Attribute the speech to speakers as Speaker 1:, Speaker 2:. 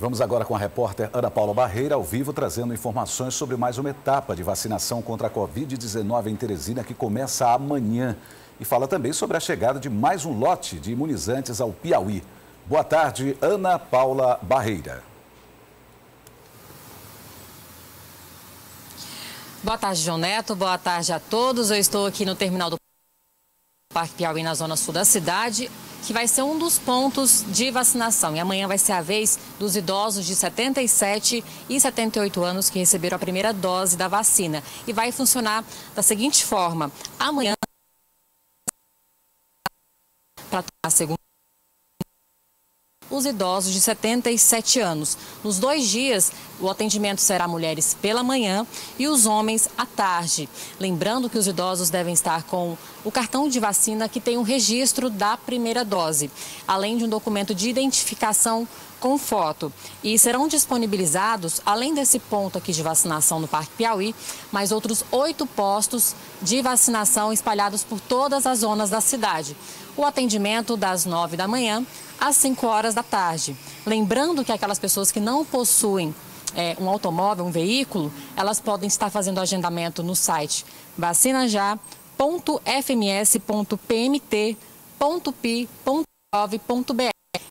Speaker 1: Vamos agora com a repórter Ana Paula Barreira, ao vivo, trazendo informações sobre mais uma etapa de vacinação contra a Covid-19 em Teresina, que começa amanhã. E fala também sobre a chegada de mais um lote de imunizantes ao Piauí. Boa tarde, Ana Paula Barreira.
Speaker 2: Boa tarde, João Neto. Boa tarde a todos. Eu estou aqui no terminal do Parque Piauí, na zona sul da cidade que vai ser um dos pontos de vacinação. E amanhã vai ser a vez dos idosos de 77 e 78 anos que receberam a primeira dose da vacina. E vai funcionar da seguinte forma: amanhã, para a segunda os idosos de 77 anos. Nos dois dias, o atendimento será mulheres pela manhã e os homens à tarde. Lembrando que os idosos devem estar com o cartão de vacina que tem o um registro da primeira dose, além de um documento de identificação com foto. E serão disponibilizados, além desse ponto aqui de vacinação no Parque Piauí, mais outros oito postos de vacinação espalhados por todas as zonas da cidade. O atendimento das nove da manhã às cinco horas da tarde. Lembrando que aquelas pessoas que não possuem é, um automóvel, um veículo, elas podem estar fazendo agendamento no site vacinajá.fms.pmt.pi.gov.br